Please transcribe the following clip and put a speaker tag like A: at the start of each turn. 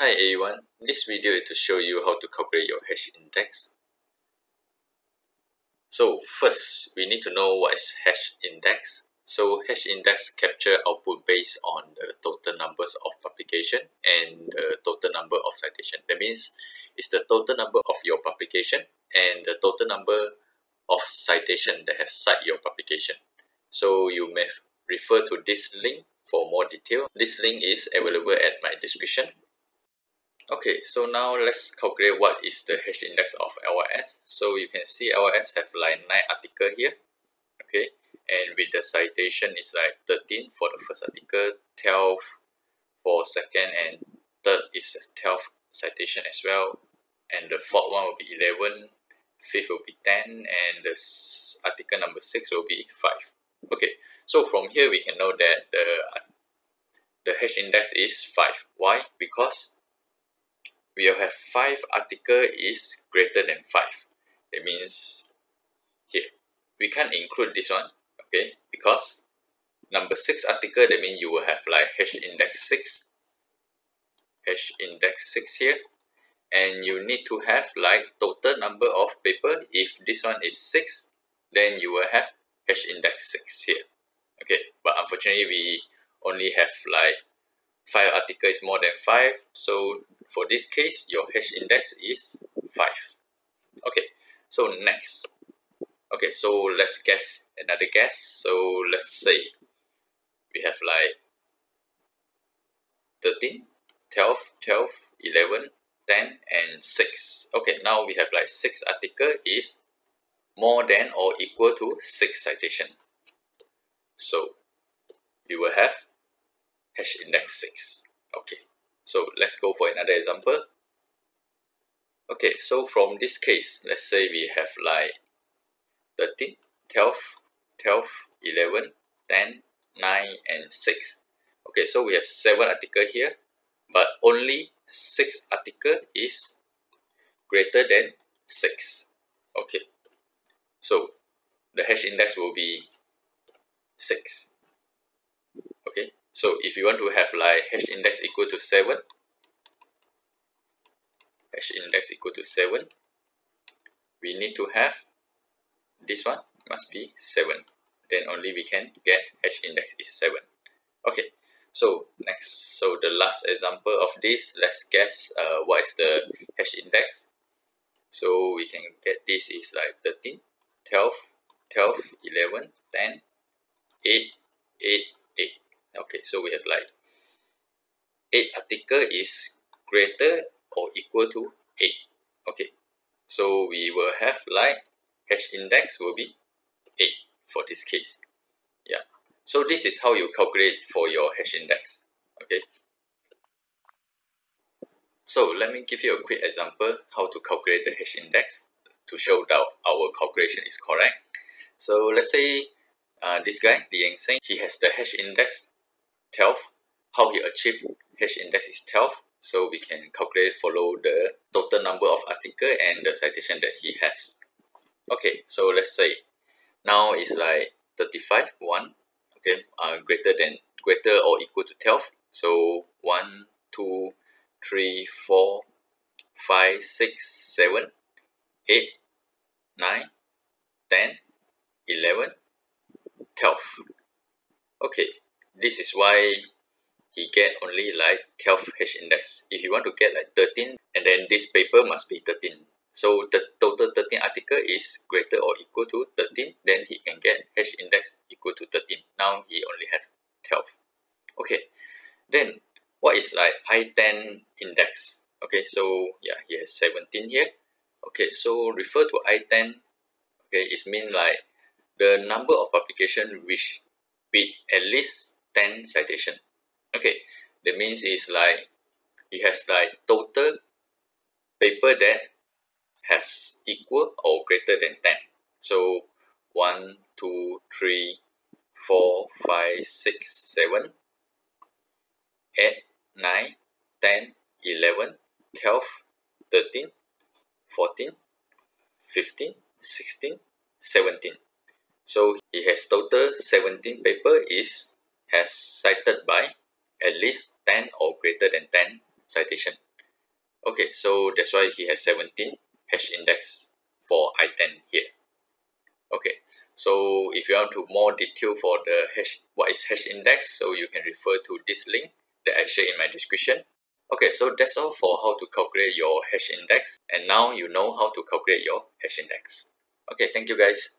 A: Hi everyone, this video is to show you how to calculate your H index. So first, we need to know what is H index. So H index capture output based on the total numbers of publication and the total number of citation. That means it's the total number of your publication and the total number of citation that has cite your publication. So you may refer to this link for more detail. This link is available at my description Okay, so now let's calculate what is the H index of LYS. So you can see LYS have like 9 article here. Okay, and with the citation is like 13 for the first article, 12 for second, and third is 12 citation as well. And the fourth one will be 11, fifth will be 10, and the article number 6 will be 5. Okay, so from here we can know that the, the H index is 5. Why? Because we will have 5 article is greater than 5. That means here, we can't include this one, okay, because number 6 article, that means you will have like H index 6, H index 6 here, and you need to have like total number of paper. If this one is 6, then you will have H index 6 here. Okay, but unfortunately, we only have like 5 article is more than 5, so for this case, your H index is 5. Okay, so next. Okay, so let's guess another guess. So let's say we have like 13, 12, 12, 11, 10, and 6. Okay, now we have like 6 article is more than or equal to 6 citation. So we will have H index 6. Okay. So let's go for another example. Okay, so from this case, let's say we have like 13, 12, 12, 11, 10, 9, and 6. Okay, so we have 7 article here, but only 6 article is greater than 6. Okay, so the H index will be 6. Okay, so if you want to have like H index equal to 7, H index equal to 7, we need to have this one must be 7. Then only we can get H index is 7. Okay, so next, so the last example of this, let's guess uh, what is the H index. So we can get this is like 13, 12, 12, 11, 10, 8, 8, okay so we have like 8 article is greater or equal to 8 okay so we will have like H index will be 8 for this case. Yeah so this is how you calculate for your H index. Okay so let me give you a quick example how to calculate the H index to show that our calculation is correct. So let's say uh, this guy, Li Yang he has the H index 12 how he achieved H index is 12 so we can calculate follow the total number of article and the citation that he has. Okay so let's say now it's like 35 1 okay uh, greater than greater or equal to 12 so 1 2 3 4 5 6 7 8 9 10 11 12 okay this is why he get only like 12 H index. If you want to get like 13, and then this paper must be 13. So the total 13 article is greater or equal to 13, then he can get H index equal to 13. Now he only has 12. Okay, then what is like I10 index? Okay, so yeah, he has 17 here. Okay, so refer to I10, okay, it mean like the number of publication which with at least 10 citation. Okay. That means is like it has like total paper that has equal or greater than 10 so 1 2 3 4 5 6 7 8 9 10 11 12 13 14 15 16 17 so he has total 17 paper is has cited by at least 10 or greater than 10 citation. okay so that's why he has 17 H index for I10 here. Okay so if you want to more detail for the hash what is H index so you can refer to this link that I share in my description. Okay so that's all for how to calculate your H index and now you know how to calculate your H index. Okay thank you guys